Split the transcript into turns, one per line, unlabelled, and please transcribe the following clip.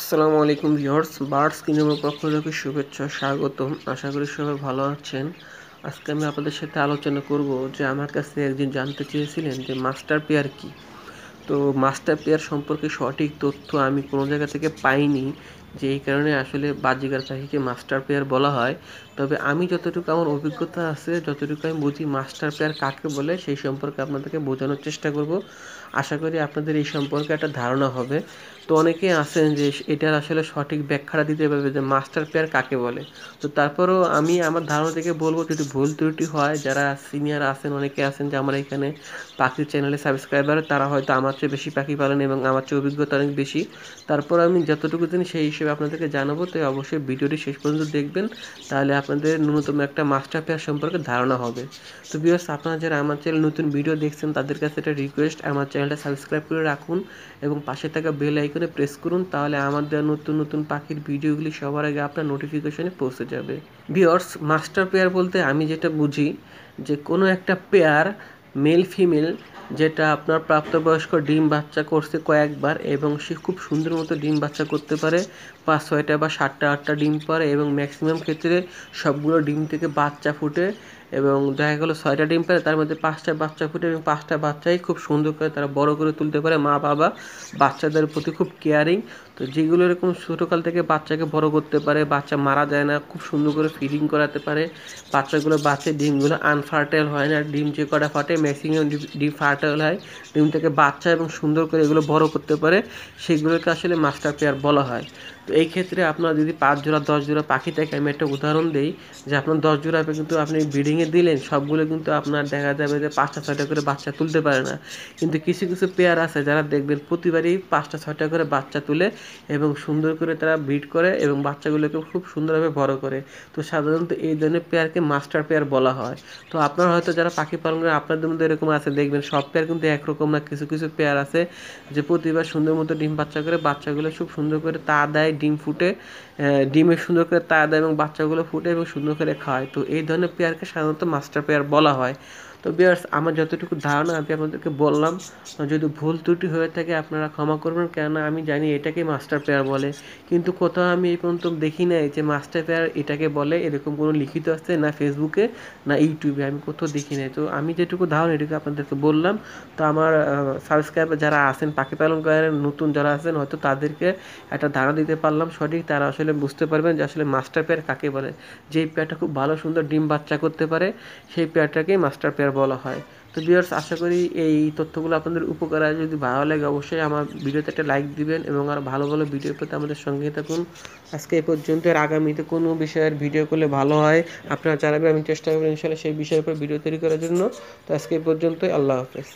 আসসালামু আলাইকুম viewers, birds কিংডমের পক্ষ থেকে শুভেচ্ছা, স্বাগতম। আশা করি সবাই ভালো আছেন। আজকে আমি আপনাদের সাথে আলোচনা করব যে আমার কাছে একদিন জানতে চেয়েছিলেন যে মাস্টার পেয়ার কি। তো মাস্টার পেয়ার সম্পর্কে সঠিক তথ্য আমি কোনো জায়গা থেকে পাইনি যে এই কারণে আসলে বাজিগার পাখিকে মাস্টার পেয়ার বলা হয়। তবে আমি যতটুকু আমার অভিজ্ঞতা আছে, যতটুকু আমি বুঝি মাস্টার পেয়ার কাকে বলে, সেই সম্পর্কে আপনাদেরকে বোঝানোর চেষ্টা করব। আশা করি আপনাদের এই সম্পর্কে একটা ধারণা হবে। তো অনেকেই আছেন যে এটার আসলে সঠিক ব্যাখ্যাটা দিতে পারবে যে মাস্টার পেয়ার কাকে বলে। তো তারপরেও আমি আমার ধারণা থেকে বলব, যদি ভুল ত্রুটি হয়, যারা সিনিয়র আছেন, অনেকে আছেন যে আমার এখানে পাখির চ্যানেলে সাবস্ক্রাইবার তারা হয়তো আমার চেয়ে বেশি পাখি পালেন এবং আমার চেয়ে অভিজ্ঞতা অনেক বেশি। তারপর আমি যতটুকু জানি সেই হিসেবে আপনাদেরকে জানাব। তো অবশ্যই ভিডিওটি শেষ পর্যন্ত দেখবেন। তাহলে আপনাদের ন্যূনতম একটা মাস্টার পেয়ার সম্পর্কে ধারণা হবে। তো বিকজ আপনারা যারা আমার চ্যানেল নতুন ভিডিও দেখছেন, তাদের কাছে একটা রিকোয়েস্ট আমার চ্যানেলটা সাবস্ক্রাইব করে রাখুন এবং পাশে থাকা বেল আইকনে প্রেস করুন, তাহলে আমার দেওয়া নতুন নতুন পাখির ভিডিওগুলি সবার আগে আপনার নোটিফিকেশনে পৌঁছে যাবে। বিয়র্স মাস্টার পেয়ার বলতে আমি যেটা বুঝি যে কোনো একটা পেয়ার মেল ফিমেল যেটা আপনার প্রাপ্তবয়স্ক ডিম বাচ্চা করছে কয়েকবার এবং সে খুব সুন্দর মতো ডিম বাচ্চা করতে পারে। পাঁচ, ছয়টা বা সাতটা, আটটা ডিম পারে এবং ম্যাক্সিমাম ক্ষেত্রে সবগুলো ডিম থেকে বাচ্চা ফুটে এবং দেখা গেলো ছয়টা ডিম পারে তার মধ্যে পাঁচটা বাচ্চা ফুটে এবং পাঁচটা বাচ্চাই খুব সুন্দর করে তারা বড় করে তুলতে পারে মা, বাবা, বাচ্চাদের প্রতি খুব কেয়ারিং তো যেগুলো এরকম ছোটোকাল থেকে বাচ্চাকে বড় করতে পারে, বাচ্চা মারা যায় না, খুব সুন্দর করে ফিডিং করাতে পারে, বাচ্চাগুলো বাচ্চা ডিমগুলো আনফার্টাইল হয় না, ডিম যে কটা ফাটে ম্যাক্সিমাম ডিম ফার্টাইল হয়, ডিম থেকে বাচ্চা এবং সুন্দর করে এগুলো বড় করতে পারে, সেগুলোকে আসলে মাস্টার পেয়ার বলা হয়। তো এই ক্ষেত্রে আপনার যদি পাঁচ জোড়া দশ জোড়া পাখি থাকে, আমি একটা উদাহরণ দিই যে আপনার দশ জোড়া কিন্তু আপনি ব্রিডিংয়ে দিলেন, সবগুলো কিন্তু আপনার দেখা যাবে যে পাঁচটা, ছয়টা করে বাচ্চা তুলতে পারে না। কিন্তু কিছু কিছু পেয়ার আছে যারা দেখবেন প্রতিবারই পাঁচটা, ছয়টা করে বাচ্চা তুলে এবং সুন্দর করে তারা ব্রিড করে এবং বাচ্চাগুলোকে খুব সুন্দরভাবে বড় করে। তো সাধারণত এই ধরনের পেয়ারকে মাস্টার পেয়ার বলা হয়। তো আপনার হয়তো যারা পাখি পালন করে, আপনাদের মধ্যে এরকম আছে, দেখবেন সব পেয়ার কিন্তু একরকম না, কিছু কিছু পেয়ার আছে যে প্রতিবার সুন্দর মতো ডিম বাচ্চা করে বাচ্চাগুলো খুব সুন্দর করে তা দেয়, ডিম ফুটে ডিমে সুন্দর করে তা দেয় এবং বাচ্চাগুলো ফুটে এবং সুন্দর করে খাওয়ায় তো এই ধরনের পেয়ারকে সাধারণত মাস্টার পেয়ার বলা হয়। তো বিয়ার্স, আমার যতটুকু ধারণা আমি আপনাদেরকে বললাম, যদি ভুল ত্রুটি হয়ে থাকে আপনারা ক্ষমা করবেন, কেননা আমি জানি এটাকে মাস্টার পেয়ার বলে। কিন্তু কোথাও আমি এই পর্যন্ত দেখি নাই যে মাস্টার পেয়ার এটাকে বলে এরকম কোনো লিখিত আছে না ফেসবুকে, না ইউটিউবে, আমি কোথাও দেখি নাই। তো আমি যেটুকু ধারণা এটুকু আপনাদেরকে বললাম, তো আমার সাবস্ক্রাইবার যারা আছেন, পাখি পালন করেন নতুন যারা আছেন, হয়তো তাদেরকে একটা ধারণা দিতে পারলাম সঠিক, তারা আসলে বুঝতে পারবেন যে আসলে মাস্টার পেয়ার কাকে বলে। যেই পেয়ারটা খুব ভালো, সুন্দর ডিম বাচ্চা করতে পারে, সেই পেয়ারটাকেই মাস্টার পেয়ার বলা হয়। তো ভিউয়ার্স আশা করি এই তথ্যগুলো আপনাদের উপকার হয় যদি ভালো লাগে, অবশ্যই আমার ভিডিওতে একটা লাইক দিবেন এবং আর ভালো ভালো ভিডিও পেতে আমাদের সঙ্গে থাকুন। আজকে এ পর্যন্ত। এর আগামীতে কোনো বিষয়ের ভিডিও করলে ভালো হয়, আপনারা জানাবেন। আমি চেষ্টা করব ইনশাল্লাহ সেই বিষয়ের উপর ভিডিও তৈরি করার জন্য। তো আজকে এই পর্যন্তই। আল্লাহ হাফেজ।